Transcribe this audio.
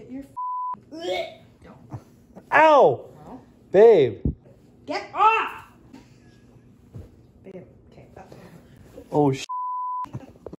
Get your. Ow! Babe. Get off! Babe, okay. Oh, sh